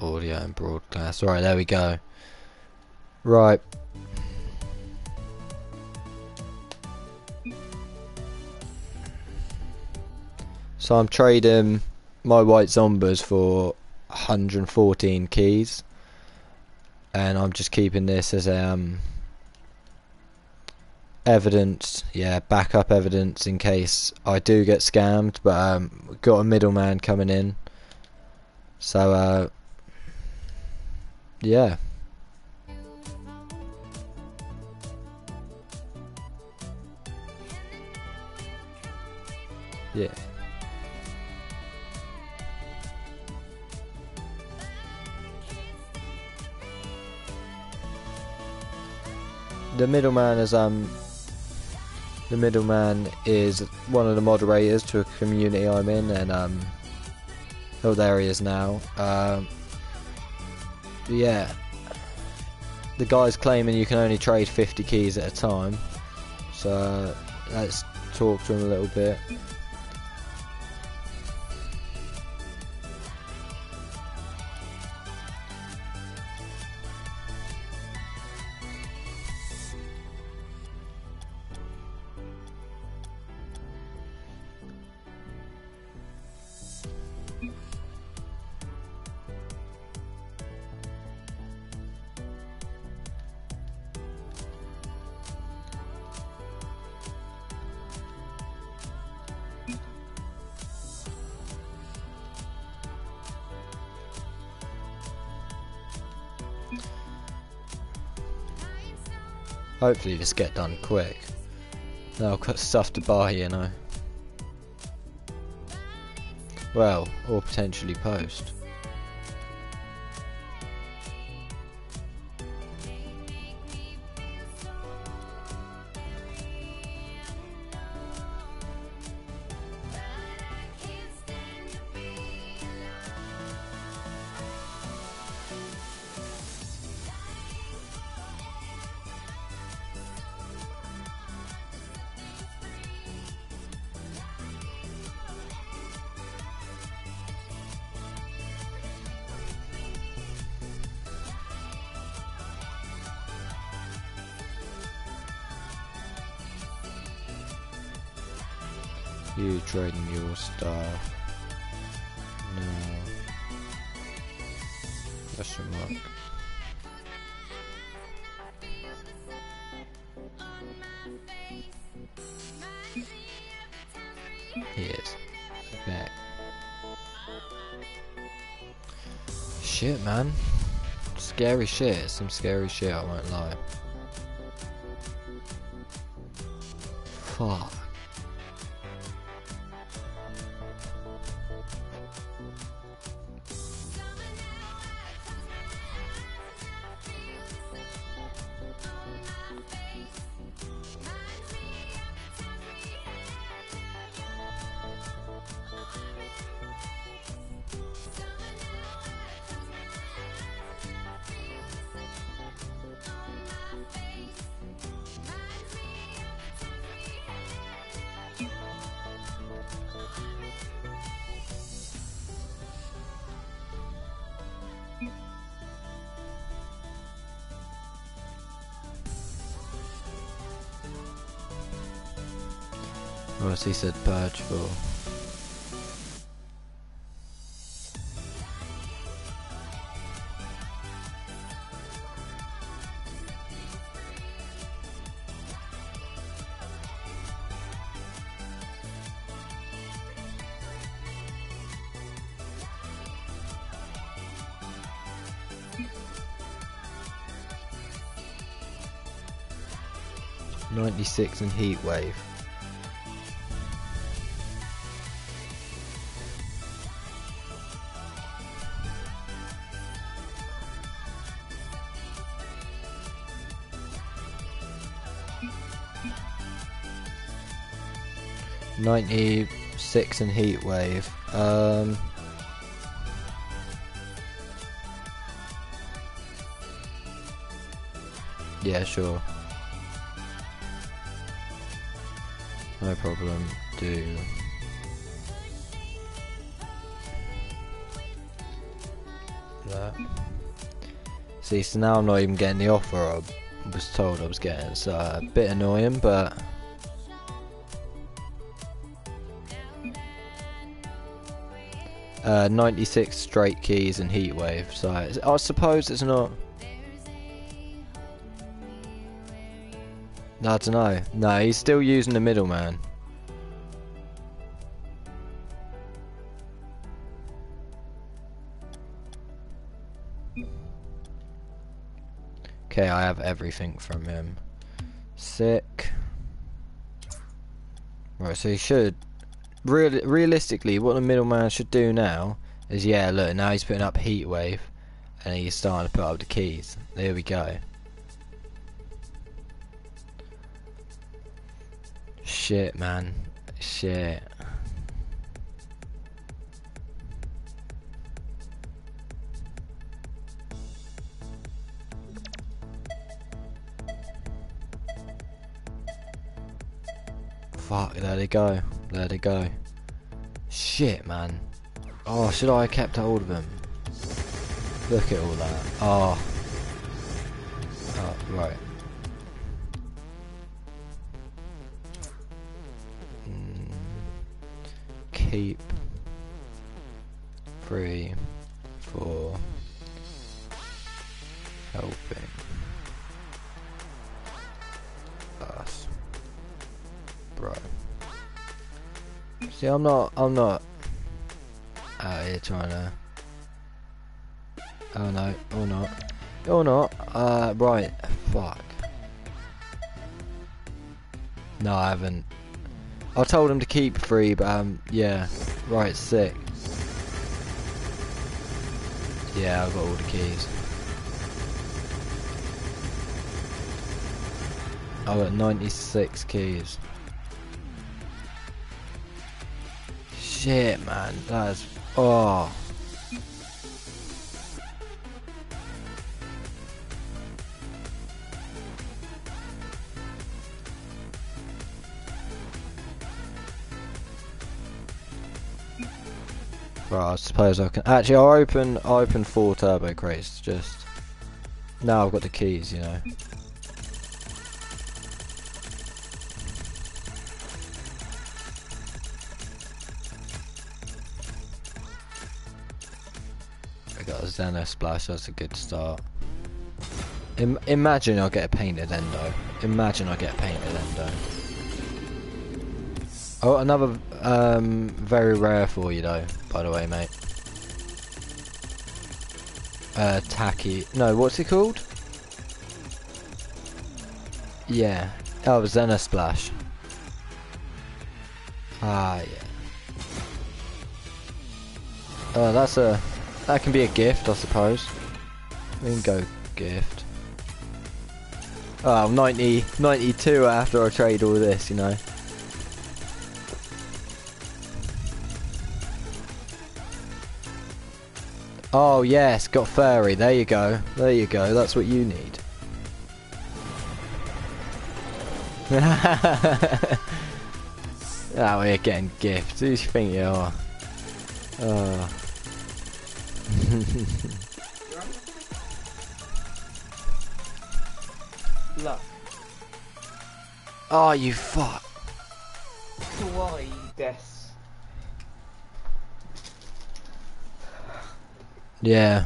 audio and broadcast. Alright, there we go. Right. So I'm trading my white zombas for 114 keys. And I'm just keeping this as um evidence, yeah, backup evidence in case I do get scammed. But um, got a middleman coming in, so uh, yeah. Yeah. The middleman is um the middleman is one of the moderators to a community I'm in, and um, oh, there he is now. Um, yeah, the guy's claiming you can only trade 50 keys at a time, so let's talk to him a little bit. Hopefully this get done quick. Now I've got stuff to buy, you know. Well, or potentially post. You trading your stuff. No. Question mark. He is. Back. Shit, man. Scary shit. Some scary shit, I won't lie. Fuck. What's he said purge for? Ninety-six and heat wave. Ninety-six and heat wave. Um. Yeah, sure. No problem. Do. that. See, so now I'm not even getting the offer I was told I was getting. Uh, a bit annoying, but uh, 96 straight keys and heatwave. So I suppose it's not. I don't know. No, he's still using the middleman. Okay, I have everything from him. Sick. Right, so he should... Real, realistically, what the middleman should do now is, yeah, look, now he's putting up Heatwave, and he's starting to put up the keys. There we go. Shit, man. Shit. Fuck, there they go. There they go. Shit, man. Oh, should I have kept hold of them? Look at all that. Oh. Oh, right. Mm. Keep. Free. For. Helping. See, I'm not, I'm not out here trying to. Oh no, or not, or not. Uh, right, fuck. No, I haven't. I told him to keep free, but um, yeah, right, sick. Yeah, I've got all the keys. I've got 96 keys. Shit, man. That's... Oh. Right, I suppose I can... Actually, I'll open, I'll open four turbo crates, just... Now I've got the keys, you know. Xena Splash, that's a good start. Im imagine I get a painted endo. Imagine I get a painted endo. Oh, another um, very rare for you though, by the way, mate. Uh, tacky. No, what's it called? Yeah. Oh, Xena Splash. Ah, yeah. Oh, that's a that can be a gift, I suppose. We can go gift. Oh, 90, 92 after I trade all this, you know. Oh yes, got furry. There you go. There you go. That's what you need. Ah, we're getting gifts. Who do you think you are? Oh. Look. Oh, you fuck. Kawaii des. Yeah.